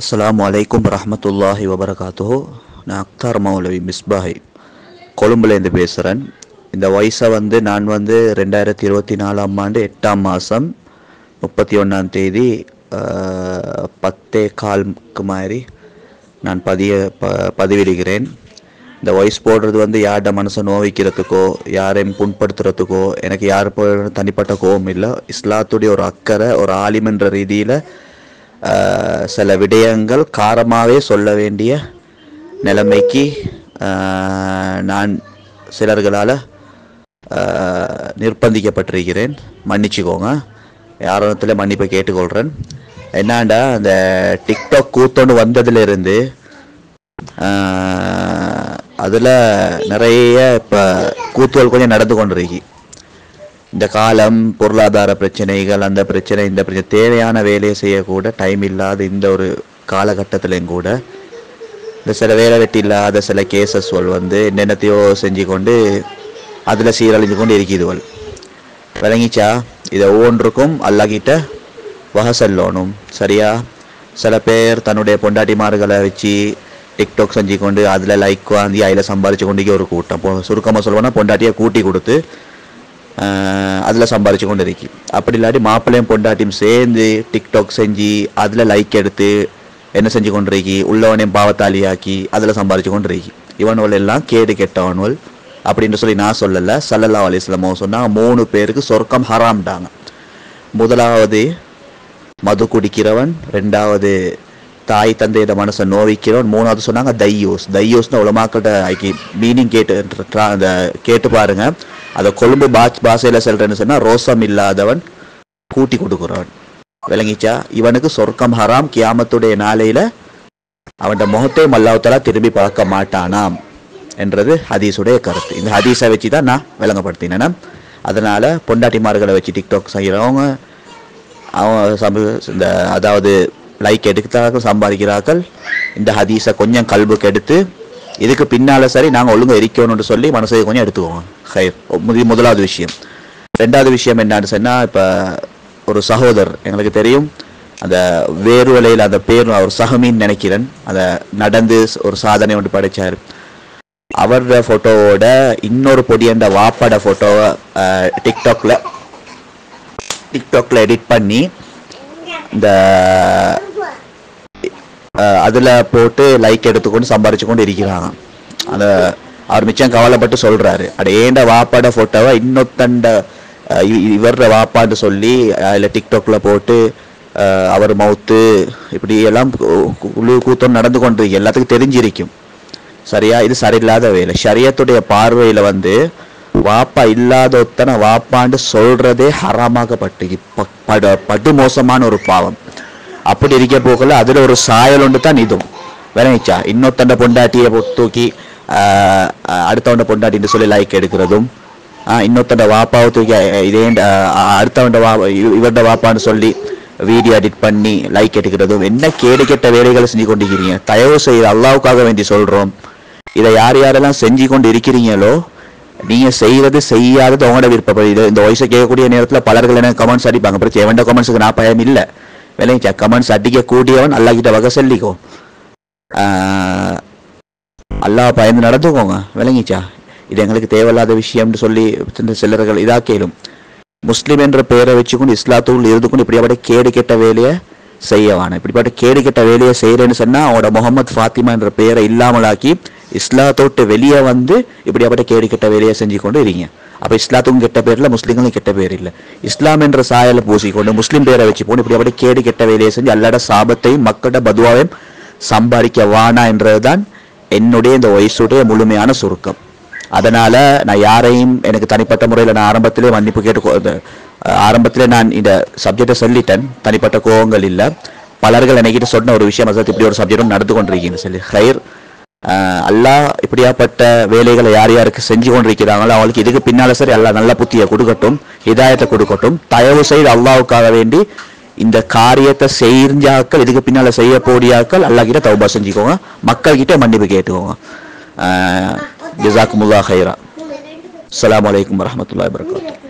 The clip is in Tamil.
அஸ்லாம் அலைக்கும் வரஹ்மத்துல்லாஹி வபரகாத்தோ நான் அக்தார் மௌலவி மிஸ்பாஹி கொழும்புலேருந்து பேசுகிறேன் இந்த வயசை வந்து நான் வந்து ரெண்டாயிரத்தி இருபத்தி நாலாம் ஆண்டு எட்டாம் மாதம் முப்பத்தி ஒன்றாம் தேதி பத்தே கால்க்கு மாதிரி நான் பதிய ப பதிவிடுகிறேன். இந்த வயசு போடுறது வந்து யார்ட மனசை நோவிக்கிறதுக்கோ யாரையும் புண்படுத்துறதுக்கோ எனக்கு யார் தனிப்பட்ட கோபம் இல்லை. இஸ்லாத்துடைய ஒரு அக்கறை ஒரு ஆலிமன்ற ரீதியில் சில விடயங்கள் காரமாகவே சொல்ல வேண்டிய நிலைமைக்கு நான் சிலர்களால் நிர்பந்திக்கப்பட்டிருக்கிறேன் மன்னிச்சுக்கோங்க. யாரத்தில் மன்னிப்பை கேட்டுக்கொள்கிறேன் என்னாண்டா அந்த டிக்டாக் கூத்தோன்னு வந்ததுலேருந்து அதில் நிறைய இப்போ கூத்துகள் கொஞ்சம் நடந்து கொண்டிருக்கு. இந்த காலம் பொருளாதார பிரச்சனைகள் அந்த பிரச்சனை இந்த பிரச்சனை தேவையான வேலையை செய்யக்கூட டைம் இல்லாத இந்த ஒரு காலகட்டத்திலையும் கூட இந்த சில வேலை வெட்டி இல்லாத சில கேசஸ்கள் வந்து என்னென்னத்தையோ செஞ்சு கொண்டு அதில் சீரழிஞ்சு கொண்டு இருக்குதுவள் விளங்கிச்சா? இதை ஒவ்வொன்றுக்கும் அல்லாஹ்கிட்ட வகை செல்லணும். சரியா? சில பேர் தன்னுடைய பொண்டாட்டிமார்களை வச்சு டிக்டாக் செஞ்சு கொண்டு அதில் லைக் வாங்கி அதில் சம்பாதிச்சு கொண்டு ஒரு கூட்டம். இப்போ சுருக்கமாக சொல்லுவோன்னா பொண்டாட்டியை கூட்டி கொடுத்து அதில் சம்பாரிச்சு கொண்டு இருக்கி அப்படி இல்லாட்டி மாப்பிள்ளையும் பொண்டாட்டியும் சேர்ந்து டிக்டாக் செஞ்சு அதில் லைக் எடுத்து என்ன செஞ்சு கொண்டிருக்கி உள்ளவனையும் பாவத்தாளியாக்கி அதில் சம்பாரிச்சு கொண்டிருக்கி இவனுவல் எல்லாம் கேடு கெட்டவனுவல் அப்படின்னு சொல்லி நான் சொல்லலை சல்லல்லா அலிஸ்லமோ சொன்னாங்க மூணு பேருக்கு சொர்க்கம் ஹராம்டாங்க முதலாவது மது குடிக்கிறவன் ரெண்டாவது தாய் தந்தையோட மனசை நோவிக்கிறவன் மூணாவது சொன்னாங்க தையூஸ் தையோஸ்னு உலமாக்கிட்ட ஐக்கி மீனிங் கேட்டு அந்த கேட்டு பாருங்கள் அதை கொழும்பு பாச் பாஷையில் சொல்கிறேன்னு சொன்னால் ரோசம் இல்லாதவன் கூட்டி கொடுக்குறவன். விளங்கிச்சா? இவனுக்கு சொர்க்கம் ஹராம் கியாமத்துடைய நாளையில் அவன் முகத்தை அல்லாஹ்தாலா திரும்பி பார்க்க மாட்டானாம் என்றது ஹதீஸுடைய கருத்து. இந்த ஹதீஸை வச்சு தான் நான் விளங்கப்படுத்தினேன். அதனால் பொண்டாட்டிமார்களை வச்சு டிக்டாக் செய்கிறவங்க அவங்க சம இந்த அதாவது லைக் எடுக்கிறார்கள் சம்பாதிக்கிறார்கள் இந்த ஹதீஸை கொஞ்சம் கல்புக்கு எடுத்து இதுக்கு பின்னால சரி நாங்கள் ஒழுங்கா இருக்கணும்னு சொல்லி மனசை கொஞ்சம் எடுத்துக்கோங்க. ஹை முதலாவது விஷயம். ரெண்டாவது விஷயம் என்னன்னு சொன்னால் இப்போ ஒரு சகோதரர் எங்களுக்கு தெரியும் அந்த வேறுவலையில் அந்த பேர் அவர் சகமின்னு நினைக்கிறேன். அதை நடந்து ஒரு சாதனை ஒன்று படைச்சார். அவரோட ஃபோட்டோவோட இன்னொரு பொடியண்ட வாப்பாட ஃபோட்டோவை டிக்டாக்ல டிக்டாக்ல எடிட் பண்ணி இந்த அதில் போட்டு லைக் எடுத்துக்கொண்டு சம்பாரிச்சு கொண்டு இருக்கிறாங்க அந்த அவர் மிச்சம் கவலைப்பட்டு சொல்கிறாரு அட ஏண்ட வாப்பாட ஃபோட்டோவை இன்னொத்தண்ட இ- இவர்ற வாப்பான்னு சொல்லி அதில் டிக்டாக்ல போட்டு அவர் மவுத்து இப்படி எல்லாம் குழு கூத்தம் நடந்து கொண்டு எல்லாத்துக்கும் தெரிஞ்சிருக்கும். சரியா? இது சரியில்லாத வேலை. ஷரியத்துடைய பார்வையில் வந்து வாப்பா இல்லாத ஒத்தனை வாப்பான்னு சொல்றதே ஹராமாகப்பட்டு ப- படு படு மோசமான ஒரு பாவம். அப்படி இருக்க போகல அதுல ஒரு சாயல் உண்டு தான் இதுவும் விளங்கிச்சா இன்னொத்தண்ட பொண்டாட்டியை தூக்கி அடுத்தவண்ட பொண்டாட்டின்னு சொல்லி லைக் எடுக்கிறதும் ஆஹ், வாப்பாவை தூக்கி இதே ஆஹ், அடுத்தவண்ட வா இவ- வாப்பான்னு சொல்லி வீடியோ எடிட் பண்ணி லைக் எடுக்கிறதும். என்ன கேடு கெட்ட வேலைகளை செஞ்சு கொண்டிருக்கிறீங்க? தயவு செய்து அல்லாவுக்காக வேண்டி சொல்றோம். இதை யார் யாரெல்லாம் செஞ்சு கொண்டு இருக்கிறீங்களோ நீங்க செய்யறது செய்யாதது உங்களோட விருப்பப்படி. இது இந்த வயசை கேட்கக்கூடிய நேரத்துல பலர்கள் என்ன கமெண்ட்ஸ் அடிப்பாங்க? பிரச்சனை எவன்ட கமெண்ட்ஸுக்கு நான் பயம் இல்லை. விளைஞ்சா கமெண்ட்ஸ் அடிக்க கூடியவன் அல்லா கிட்ட வகை சொல்லிக்கோ அல்லாஹ் பயந்து நடந்துக்கோங்க விளங்கிச்சா இது எங்களுக்கு தேவையில்லாத விஷயம்னு சொல்லி சிலர்கள் இதா கேளும் என்ற பெயரை வச்சுக்கொண்டு இஸ்லாத்துக்குள் இருந்து கொண்டு இப்படியாப்பட்ட கேடு கெட்ட வேலையை செய்யவான இப்படிப்பட்ட கேடு கெட்ட வேலையை செய்யறேன்னு சொன்னா அவனோட முகமது ஃபாத்திமா என்ற பெயரை இல்லாமலாக்கி இஸ்லாத்தோட்டு வெளியே வந்து இப்படியாப்பட்ட கேடு கெட்ட வேலையை செஞ்சு கொண்டு இருக்கீங்க அப்போ இஸ்லாத்துக்கும் கெட்ட பேர் இல்லை முஸ்லிம்களும் கெட்ட பேர் இல்லை. இஸ்லாம் என்ற சாயலை பூசிக்கொண்டு முஸ்லீம் பேரை வச்சு போண்டு இப்படி அப்படி கேடு கெட்ட வேலையை செஞ்சு அல்லாட சாபத்தையும் மக்களோட பதுவாவையும் சம்பாதிக்க வானா என்றதுதான் என்னுடைய இந்த வயசுடைய முழுமையான சுருக்கம். அதனால் நான் யாரையும் எனக்கு தனிப்பட்ட முறையில் நான் ஆரம்பத்திலே மன்னிப்பு கேட்டு ஆரம்பத்திலே நான் இந்த சப்ஜெக்டை சொல்லிட்டேன். தனிப்பட்ட கோபங்கள் இல்லை. பலர்கள் என்கிட்ட சொன்ன ஒரு விஷயம் இப்படி ஒரு சப்ஜெக்டும் நடந்து கொண்டிருக்கீங்க சொல்லி ஹைர். அல்லாஹ் இப்படியாப்பட்ட வேலைகளை யார் யாருக்கு செஞ்சு கொண்டிருக்கிறாங்களோ அவளுக்கு இதுக்கு பின்னால சரி அல்லாஹ் நல்ல புத்தியை கொடுக்கட்டும் இதாயத்தை கொடுக்கட்டும். தயவு செய்து அல்லாவுக்காக வேண்டி இந்த காரியத்தை செஞ்சாக்கள் இதுக்கு பின்னால் செய்யக்கூடியாக்கள் அல்லா அல்லாஹ் கிட்ட தௌபா செஞ்சுக்கோங்க. மக்கள்கிட்ட மன்னிப்பு கேட்டுக்கோங்க. ஜிசாக்குமுல்லா ஹைரா அலாம் வலைக்கம் வரமத்துல வபரகாத்துஹு